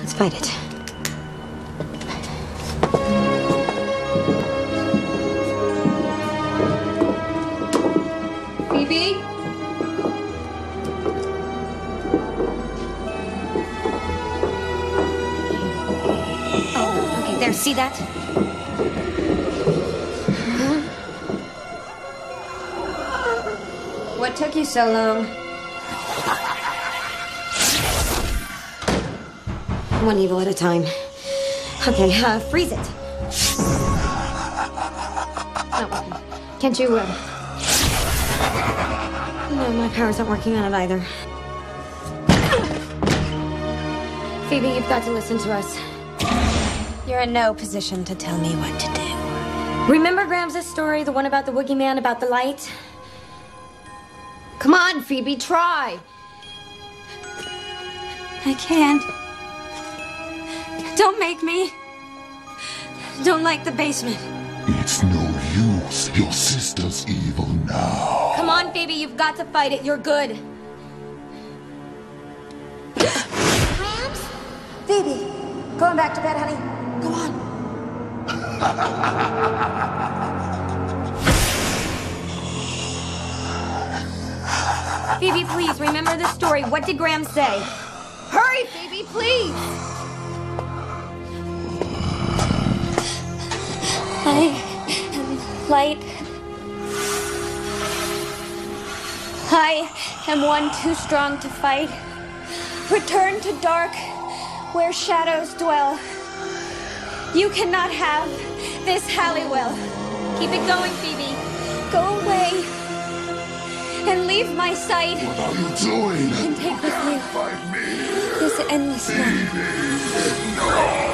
Let's fight it. Phoebe? Oh, okay, there, see that? What took you so long? One evil at a time. Okay, uh, freeze it. Oh, can't you, uh... No, my powers aren't working on it either. Phoebe, you've got to listen to us. You're in no position to tell me what to do. Remember Grams' story, the one about the Woogyman, about the light? Come on, Phoebe, try. I can't. Don't make me. Don't like the basement. It's no use. Your sister's evil now. Come on, Phoebe, you've got to fight it. You're good. Grams? Phoebe, going back to bed, honey. Go on. Phoebe, please, remember the story. What did Grams say? Hurry, Phoebe, please. I am light. I am one too strong to fight. Return to dark where shadows dwell. You cannot have this Halliwell. Keep it going, Phoebe. Go away and leave my sight What are you doing? and take with you me. this endless night. No.